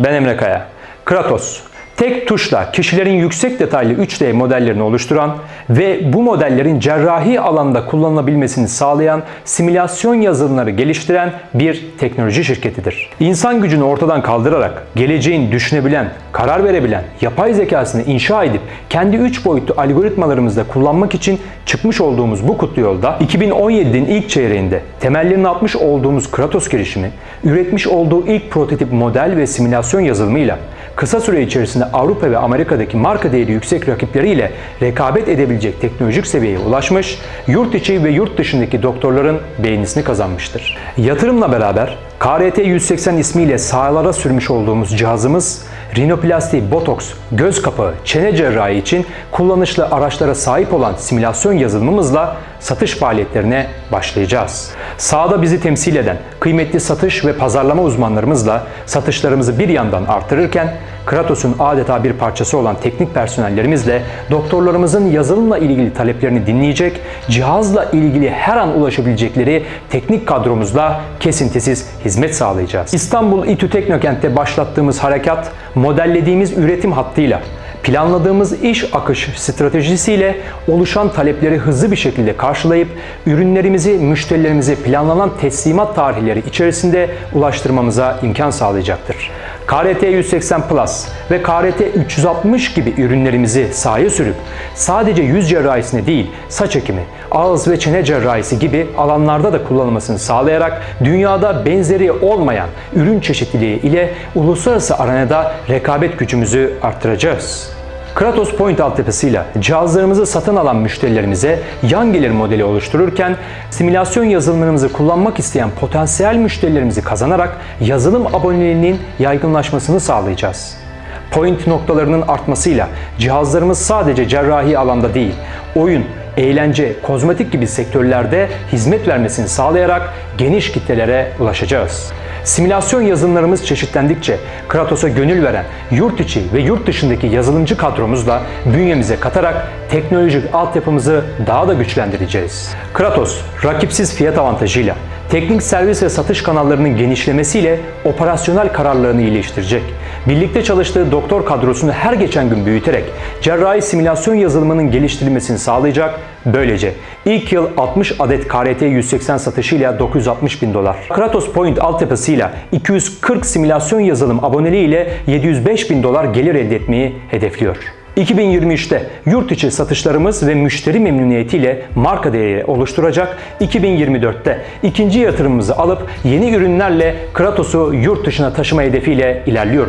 Ben Emre Kaya. Kratos, tek tuşla kişilerin yüksek detaylı 3D modellerini oluşturan ve bu modellerin cerrahi alanda kullanılabilmesini sağlayan simülasyon yazılımları geliştiren bir teknoloji şirketidir. İnsan gücünü ortadan kaldırarak geleceğin düşünebilen, karar verebilen, yapay zekasını inşa edip kendi 3 boyutlu algoritmalarımızda kullanmak için çıkmış olduğumuz bu kutlu yolda 2017'nin ilk çeyreğinde temellerini atmış olduğumuz Kratos girişimi, üretmiş olduğu ilk prototip model ve simülasyon yazılımıyla kısa süre içerisinde Avrupa ve Amerika'daki marka değeri yüksek rakipleriyle rekabet edebilecek teknolojik seviyeye ulaşmış, yurt içi ve yurt dışındaki doktorların beğenisini kazanmıştır. Yatırımla beraber KRT 180 ismiyle sahalara sürmüş olduğumuz cihazımız rinoplasti, botoks, göz kapağı, çene cerrahi için kullanışlı araçlara sahip olan simülasyon yazılımımızla satış faaliyetlerine başlayacağız. Sahada bizi temsil eden kıymetli satış ve pazarlama uzmanlarımızla satışlarımızı bir yandan artırırken Kratos'un adeta bir parçası olan teknik personellerimizle doktorlarımızın yazılımla ilgili taleplerini dinleyecek, cihazla ilgili her an ulaşabilecekleri teknik kadromuzla kesintisiz hizmet sağlayacağız. İstanbul İTÜ Teknokent'te başlattığımız harekat, modellediğimiz üretim hattıyla planladığımız iş akış stratejisiyle oluşan talepleri hızlı bir şekilde karşılayıp ürünlerimizi müşterilerimize planlanan teslimat tarihleri içerisinde ulaştırmamıza imkan sağlayacaktır. KRT 180 Plus ve KRT 360 gibi ürünlerimizi sahaya sürüp sadece yüz cerrahisine değil saç ekimi, ağız ve çene cerrahisi gibi alanlarda da kullanılmasını sağlayarak dünyada benzeri olmayan ürün çeşitliliği ile uluslararası arenada rekabet gücümüzü arttıracağız. Kratos Point altyapısıyla cihazlarımızı satın alan müşterilerimize yan gelir modeli oluştururken simülasyon yazılımlarımızı kullanmak isteyen potansiyel müşterilerimizi kazanarak yazılım aboneliğinin yaygınlaşmasını sağlayacağız. Point noktalarının artmasıyla cihazlarımız sadece cerrahi alanda değil, oyun, eğlence, kozmetik gibi sektörlerde hizmet vermesini sağlayarak geniş kitlelere ulaşacağız. Simülasyon yazılımlarımız çeşitlendikçe Kratos'a gönül veren yurt içi ve yurt dışındaki yazılımcı kadromuzla bünyemize katarak teknolojik altyapımızı daha da güçlendireceğiz. Kratos, rakipsiz fiyat avantajıyla teknik servis ve satış kanallarının genişlemesiyle operasyonel kararlarını iyileştirecek. Birlikte çalıştığı doktor kadrosunu her geçen gün büyüterek cerrahi simülasyon yazılımının geliştirilmesini sağlayacak. Böylece ilk yıl 60 adet KRT 180 satışıyla 960 bin dolar. Kratos Point altyapısıyla 240 simülasyon yazılım aboneliği ile 705 bin dolar gelir elde etmeyi hedefliyor. 2023'te yurt içi satışlarımız ve müşteri memnuniyetiyle marka değeri oluşturacak. 2024'te ikinci yatırımımızı alıp yeni ürünlerle Kratos'u yurt dışına taşıma hedefiyle ilerliyoruz.